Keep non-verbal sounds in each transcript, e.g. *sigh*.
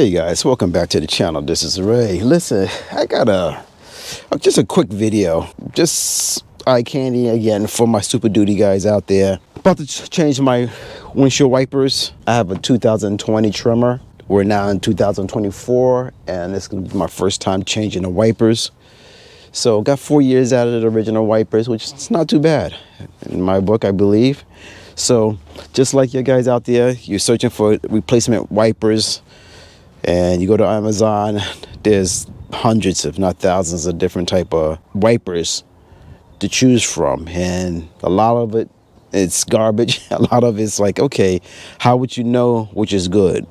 Hey guys, welcome back to the channel. This is Ray. Listen, I got a just a quick video, just eye candy again for my Super Duty guys out there. About to change my windshield wipers. I have a 2020 Tremor. We're now in 2024, and it's gonna be my first time changing the wipers. So got four years out of the original wipers, which is not too bad in my book, I believe. So just like you guys out there, you're searching for replacement wipers and you go to Amazon, there's hundreds, if not thousands, of different type of wipers to choose from, and a lot of it it's garbage. *laughs* A lot of it's like, okay, how would you know which is good?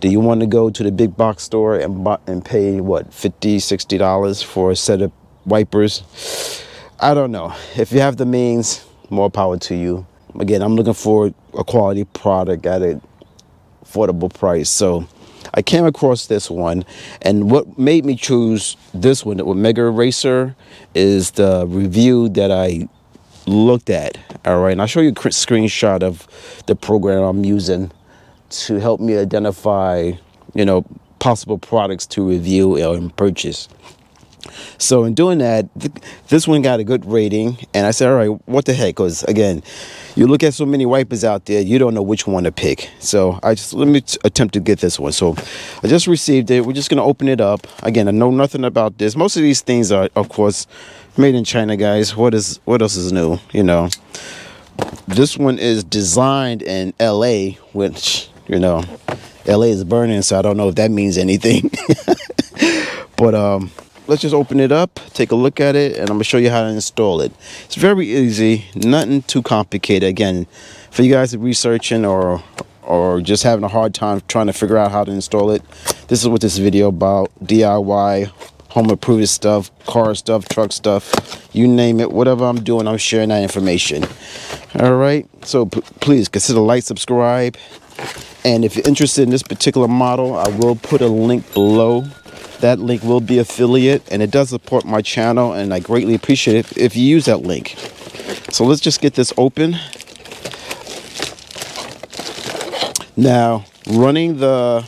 Do you want to go to the big box store and buy, and pay what 50 60 dollars for a set of wipers? I don't know. If you have the means, more power to you. Again, I'm looking for a quality product at an affordable price. So I came across this one, and what made me choose this one with Mega Racer is the review that I looked at. All right, and I'll show you a screenshot of the program I'm using to help me identify, you know, possible products to review and purchase. So in doing that, th this one got a good rating, and I said, all right, what the heck? Because again, you look at so many wipers out there, you don't know which one to pick. So I just let me attempt to get this one. So I just received it. We're just gonna open it up. Again, I know nothing about this. Most of these things are, of course, made in China, guys. What is what else is new? You know, this one is designed in L.A., which you know, L.A. is burning, so I don't know if that means anything. *laughs* but um let's just open it up take a look at it and i'm gonna show you how to install it. It's very easy nothing too complicated. Again for you guys researching or or just having a hard time trying to figure out how to install it this is what this video about. Diy home improvement stuff car stuff truck stuff you name it. Whatever i'm doing i'm sharing that information. All right? So please consider like subscribe and if you're interested in this particular model i will put a link below that link will be affiliate and it does support my channel and I greatly appreciate it if you use that link. So let's just get this open. Now, running the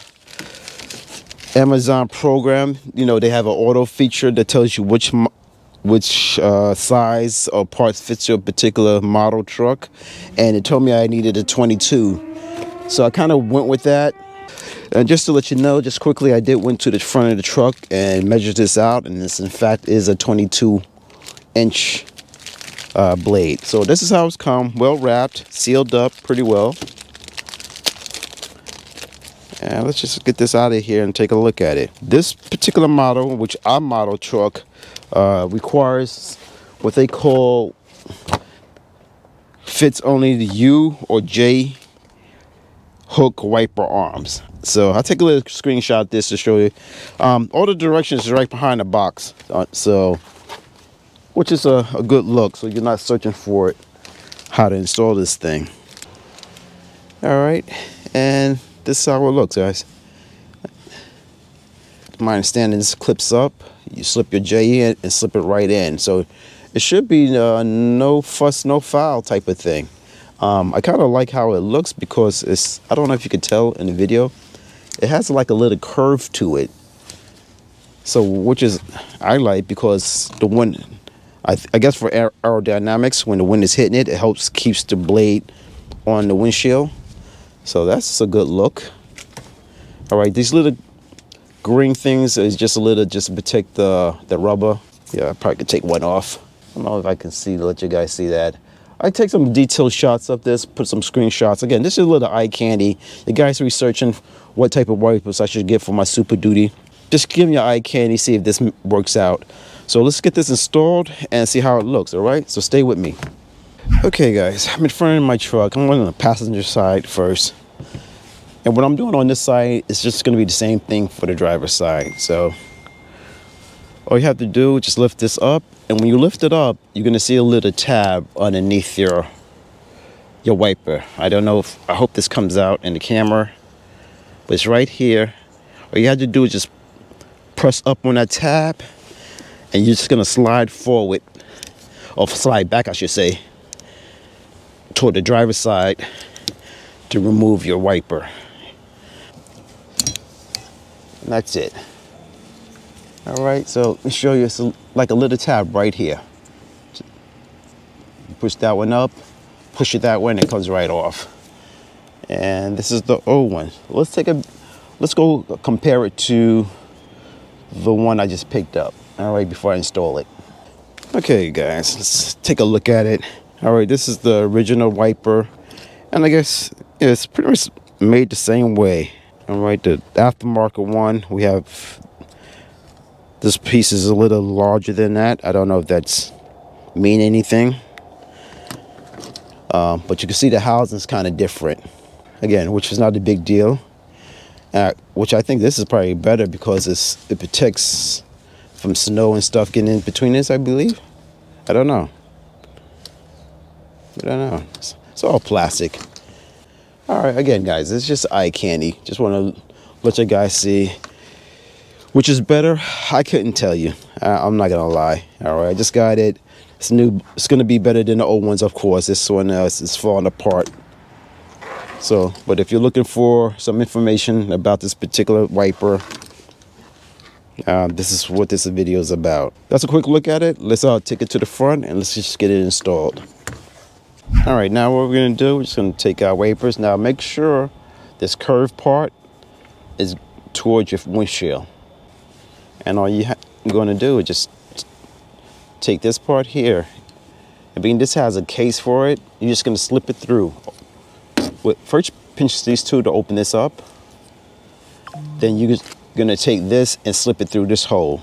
Amazon program, you know, they have an auto feature that tells you which which uh, size or parts fits your particular model truck. And it told me I needed a 22. So I kind of went with that and just to let you know, just quickly, I did went to the front of the truck and measured this out, and this in fact is a 22 inch uh, blade. So this is how it's come, well wrapped, sealed up pretty well. And let's just get this out of here and take a look at it. This particular model, which our model truck, uh, requires what they call fits only the U or J hook wiper arms. So I'll take a little screenshot this to show you. Um, all the directions is right behind the box. Uh, so, which is a, a good look. So you're not searching for it, how to install this thing. All right. And this is how it looks, guys. My understanding this clips up. You slip your J in and slip it right in. So it should be uh, no fuss, no foul type of thing. Um, I kind of like how it looks because it's, I don't know if you could tell in the video, it has like a little curve to it. So, which is, I like because the wind, I, I guess for aer aerodynamics, when the wind is hitting it, it helps keeps the blade on the windshield. So that's a good look. All right, these little green things is just a little, just to protect the, the rubber. Yeah, I probably could take one off. I don't know if I can see, let you guys see that. I take some detailed shots of this, put some screenshots. Again, this is a little eye candy. The guys researching what type of wipers I should get for my Super Duty. Just give me your eye candy, see if this works out. So let's get this installed and see how it looks, all right? So stay with me. Okay, guys, I'm in front of my truck. I'm going on the passenger side first. And what I'm doing on this side is just gonna be the same thing for the driver's side. So all you have to do is just lift this up and when you lift it up you're going to see a little tab underneath your your wiper. I don't know if i hope this comes out in the camera but it's right here. All you have to do is just press up on that tab and you're just going to slide forward or slide back i should say toward the driver's side to remove your wiper. And that's it. All right, so let me show you, it's like a little tab right here. Push that one up, push it that way and it comes right off. And this is the old one. Let's take a, let's go compare it to the one I just picked up. All right, before I install it. Okay, guys, let's take a look at it. All right, this is the original wiper. And I guess it's pretty much made the same way. All right, the aftermarket one, we have, this piece is a little larger than that. I don't know if that's mean anything. Um, but you can see the housing is kind of different. Again, which is not a big deal. Uh, which I think this is probably better because it protects from snow and stuff getting in between this, I believe. I don't know. I don't know. It's, it's all plastic. All right, again, guys, it's just eye candy. Just want to let you guys see which is better. I couldn't tell you. I, am not gonna lie. All right, I just got it. It's new. It's gonna be better than the old ones, of course. This one uh, is falling apart. So, but if you're looking for some information about this particular wiper, uh, this is what this video is about. That's a quick look at it. Let's uh, take it to the front and let's just get it installed. All right, now what we're gonna do, we're just gonna take our wipers. Now make sure this curved part is towards your windshield. And all you're gonna do is just take this part here. And being this has a case for it, you're just gonna slip it through. First pinch these two to open this up. Then you're gonna take this and slip it through this hole.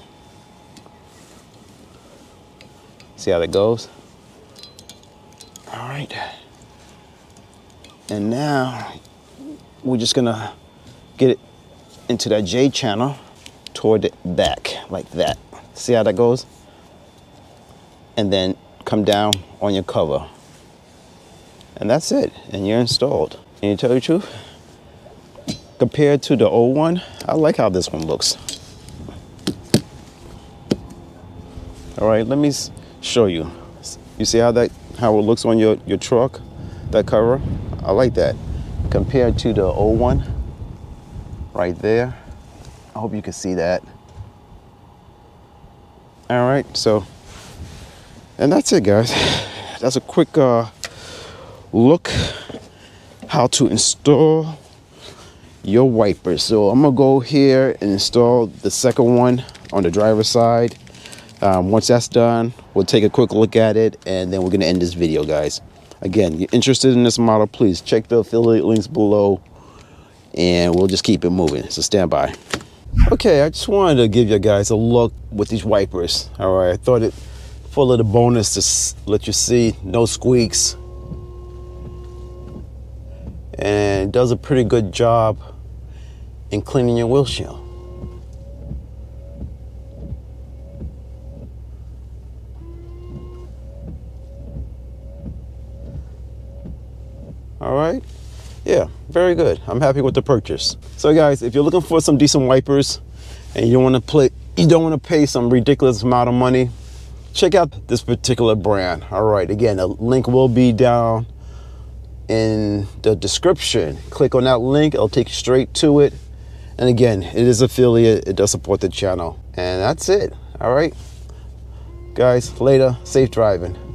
See how that goes? All right. And now we're just gonna get it into that J channel toward the back like that. See how that goes? And then come down on your cover. And that's it, and you're installed. Can you tell the truth? Compared to the old one, I like how this one looks. All right, let me show you. You see how that how it looks on your, your truck, that cover? I like that. Compared to the old one, right there. I hope you can see that. All right, so, and that's it, guys. That's a quick uh, look how to install your wipers. So I'm gonna go here and install the second one on the driver's side. Um, once that's done, we'll take a quick look at it and then we're gonna end this video, guys. Again, you're interested in this model, please check the affiliate links below and we'll just keep it moving. So stand by. Okay, I just wanted to give you guys a look with these wipers. All right, I thought it for a little bonus to let you see no squeaks. And does a pretty good job in cleaning your windshield. All right. Yeah, very good. I'm happy with the purchase. So guys, if you're looking for some decent wipers and you don't want to play, you don't want to pay some ridiculous amount of money, check out this particular brand. All right, again, the link will be down in the description. Click on that link, it'll take you straight to it. And again, it is affiliate, it does support the channel. And that's it, all right? Guys, later, safe driving.